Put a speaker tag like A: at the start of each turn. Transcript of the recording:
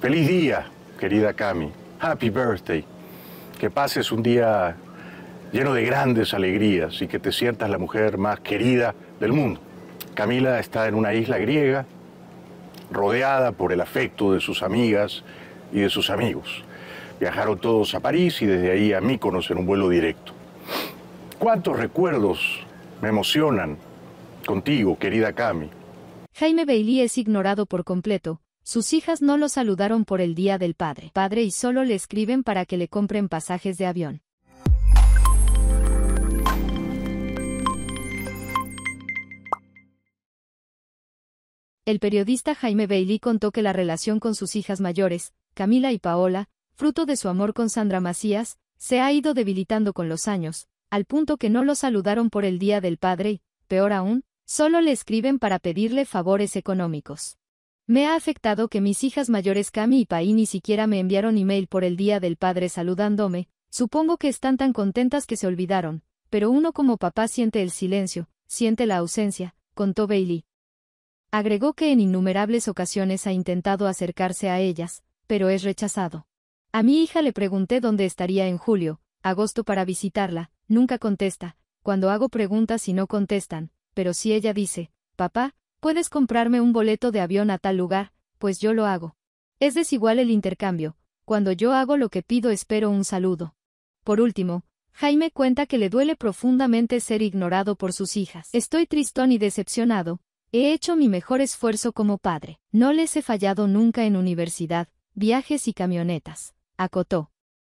A: Feliz día, querida Cami. Happy birthday. Que pases un día lleno de grandes alegrías y que te sientas la mujer más querida del mundo. Camila está en una isla griega, rodeada por el afecto de sus amigas y de sus amigos. Viajaron todos a París y desde ahí a Míconos en un vuelo directo. ¿Cuántos recuerdos me emocionan contigo, querida Cami?
B: Jaime Bailey es ignorado por completo. Sus hijas no lo saludaron por el Día del Padre. Padre y solo le escriben para que le compren pasajes de avión. El periodista Jaime Bailey contó que la relación con sus hijas mayores, Camila y Paola, fruto de su amor con Sandra Macías, se ha ido debilitando con los años, al punto que no lo saludaron por el Día del Padre y, peor aún, solo le escriben para pedirle favores económicos. Me ha afectado que mis hijas mayores Cami y Paí ni siquiera me enviaron email por el Día del Padre saludándome, supongo que están tan contentas que se olvidaron, pero uno como papá siente el silencio, siente la ausencia, contó Bailey. Agregó que en innumerables ocasiones ha intentado acercarse a ellas, pero es rechazado. A mi hija le pregunté dónde estaría en julio, agosto para visitarla, nunca contesta, cuando hago preguntas y no contestan, pero si ella dice, papá, puedes comprarme un boleto de avión a tal lugar, pues yo lo hago. Es desigual el intercambio, cuando yo hago lo que pido espero un saludo. Por último, Jaime cuenta que le duele profundamente ser ignorado por sus hijas. Estoy tristón y decepcionado, He hecho mi mejor esfuerzo como padre. No les he fallado nunca en universidad, viajes y camionetas. Acotó.